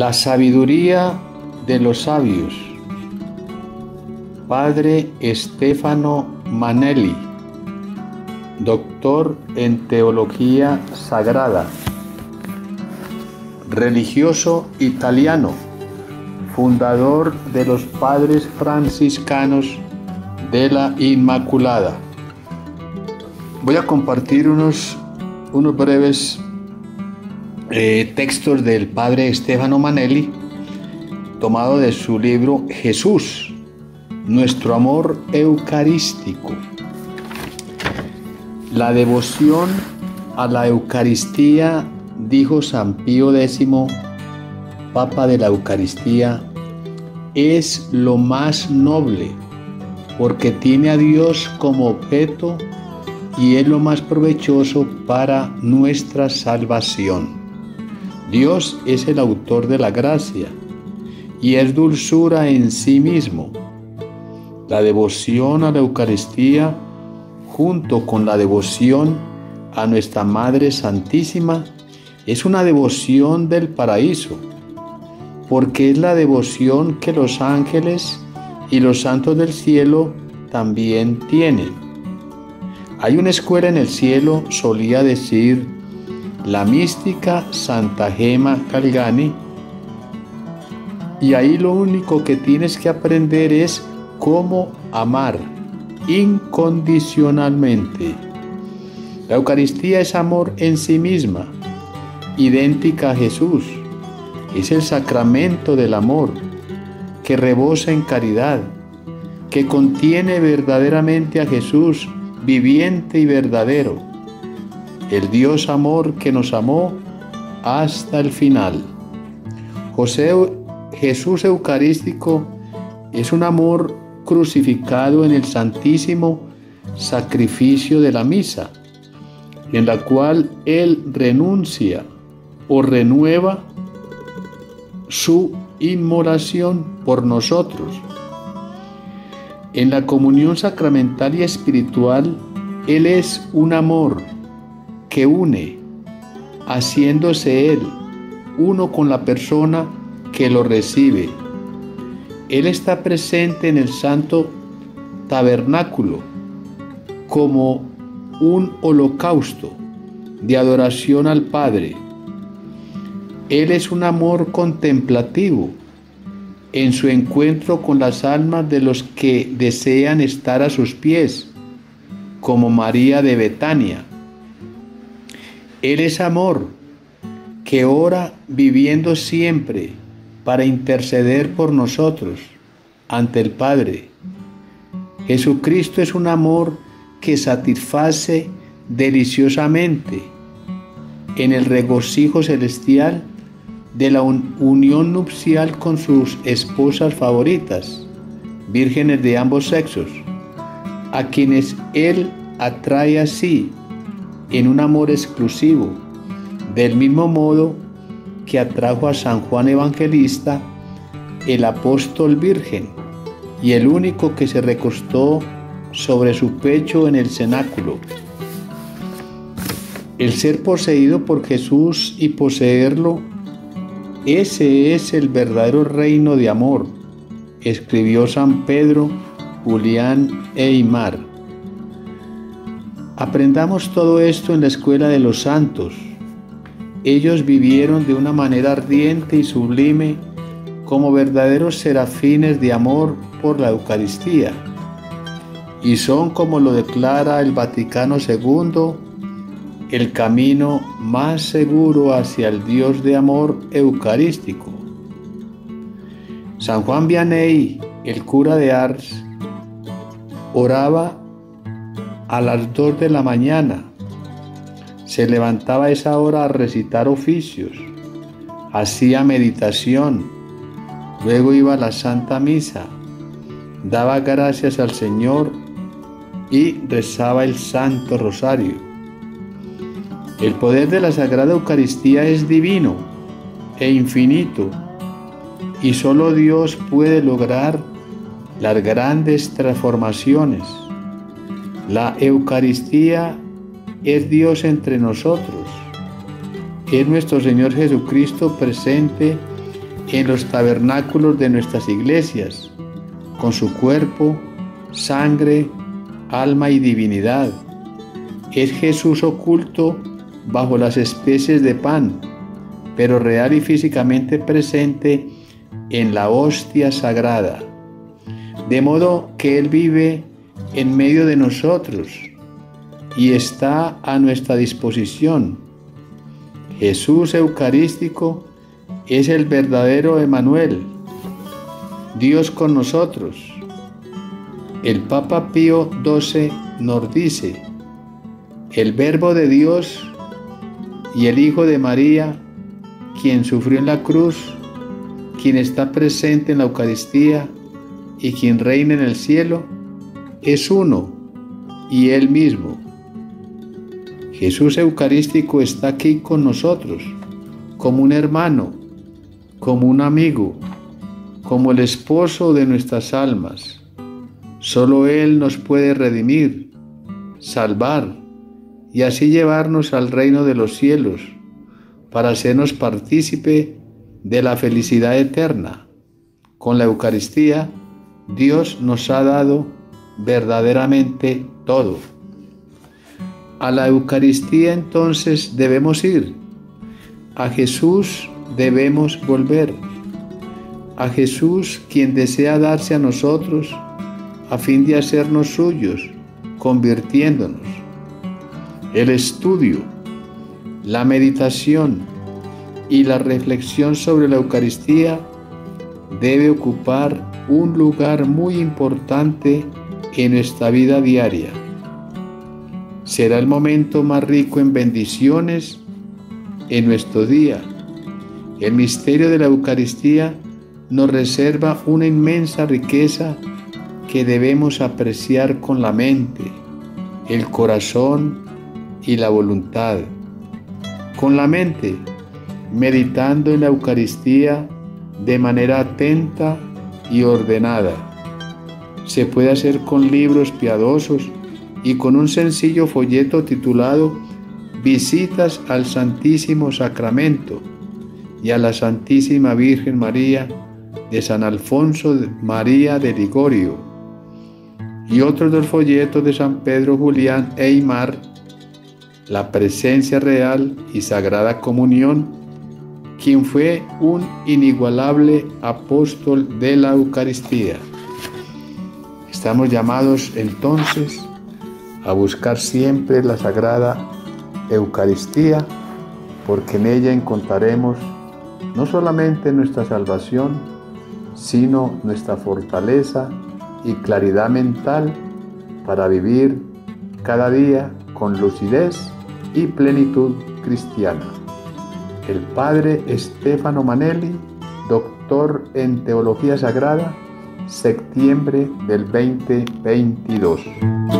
La sabiduría de los sabios. Padre Estefano Manelli, doctor en teología sagrada, religioso italiano, fundador de los padres franciscanos de la Inmaculada. Voy a compartir unos, unos breves eh, textos del padre Estefano Manelli, tomado de su libro Jesús, nuestro amor eucarístico. La devoción a la Eucaristía, dijo San Pío X, Papa de la Eucaristía, es lo más noble, porque tiene a Dios como objeto y es lo más provechoso para nuestra salvación. Dios es el autor de la gracia y es dulzura en sí mismo. La devoción a la Eucaristía, junto con la devoción a nuestra Madre Santísima, es una devoción del paraíso, porque es la devoción que los ángeles y los santos del cielo también tienen. Hay una escuela en el cielo, solía decir la mística Santa Gema Calgani. Y ahí lo único que tienes que aprender es cómo amar incondicionalmente. La Eucaristía es amor en sí misma, idéntica a Jesús. Es el sacramento del amor que rebosa en caridad, que contiene verdaderamente a Jesús viviente y verdadero el Dios amor que nos amó hasta el final. José, Jesús Eucarístico es un amor crucificado en el santísimo sacrificio de la misa, en la cual Él renuncia o renueva su inmolación por nosotros. En la comunión sacramental y espiritual, Él es un amor que une, haciéndose Él uno con la persona que lo recibe. Él está presente en el santo tabernáculo como un holocausto de adoración al Padre. Él es un amor contemplativo en su encuentro con las almas de los que desean estar a sus pies, como María de Betania. Él es amor que ora viviendo siempre para interceder por nosotros ante el Padre. Jesucristo es un amor que satisface deliciosamente en el regocijo celestial de la unión nupcial con sus esposas favoritas, vírgenes de ambos sexos, a quienes Él atrae así en un amor exclusivo, del mismo modo que atrajo a San Juan Evangelista, el apóstol virgen, y el único que se recostó sobre su pecho en el cenáculo. El ser poseído por Jesús y poseerlo, ese es el verdadero reino de amor, escribió San Pedro, Julián e Imar. Aprendamos todo esto en la escuela de los santos. Ellos vivieron de una manera ardiente y sublime como verdaderos serafines de amor por la Eucaristía. Y son, como lo declara el Vaticano II, el camino más seguro hacia el Dios de amor eucarístico. San Juan Vianney, el cura de Ars, oraba a las dos de la mañana. Se levantaba a esa hora a recitar oficios, hacía meditación, luego iba a la Santa Misa, daba gracias al Señor y rezaba el Santo Rosario. El poder de la Sagrada Eucaristía es divino e infinito y solo Dios puede lograr las grandes transformaciones la Eucaristía es Dios entre nosotros. Es nuestro Señor Jesucristo presente en los tabernáculos de nuestras iglesias, con su cuerpo, sangre, alma y divinidad. Es Jesús oculto bajo las especies de pan, pero real y físicamente presente en la hostia sagrada. De modo que Él vive en medio de nosotros y está a nuestra disposición. Jesús Eucarístico es el verdadero Emanuel, Dios con nosotros. El Papa Pío XII nos dice, el Verbo de Dios y el Hijo de María, quien sufrió en la cruz, quien está presente en la Eucaristía y quien reina en el cielo, es uno y Él mismo. Jesús Eucarístico está aquí con nosotros, como un hermano, como un amigo, como el esposo de nuestras almas. Solo Él nos puede redimir, salvar y así llevarnos al reino de los cielos, para hacernos partícipe de la felicidad eterna. Con la Eucaristía, Dios nos ha dado verdaderamente todo. A la Eucaristía entonces debemos ir. A Jesús debemos volver. A Jesús quien desea darse a nosotros a fin de hacernos suyos, convirtiéndonos. El estudio, la meditación y la reflexión sobre la Eucaristía debe ocupar un lugar muy importante en nuestra vida diaria será el momento más rico en bendiciones en nuestro día. El misterio de la Eucaristía nos reserva una inmensa riqueza que debemos apreciar con la mente, el corazón y la voluntad. Con la mente, meditando en la Eucaristía de manera atenta y ordenada. Se puede hacer con libros piadosos y con un sencillo folleto titulado Visitas al Santísimo Sacramento y a la Santísima Virgen María de San Alfonso María de Ligorio y otros dos folletos de San Pedro Julián Eymar, La Presencia Real y Sagrada Comunión, quien fue un inigualable apóstol de la Eucaristía. Estamos llamados entonces a buscar siempre la Sagrada Eucaristía, porque en ella encontraremos no solamente nuestra salvación, sino nuestra fortaleza y claridad mental para vivir cada día con lucidez y plenitud cristiana. El Padre Estefano Manelli, doctor en Teología Sagrada, septiembre del 2022.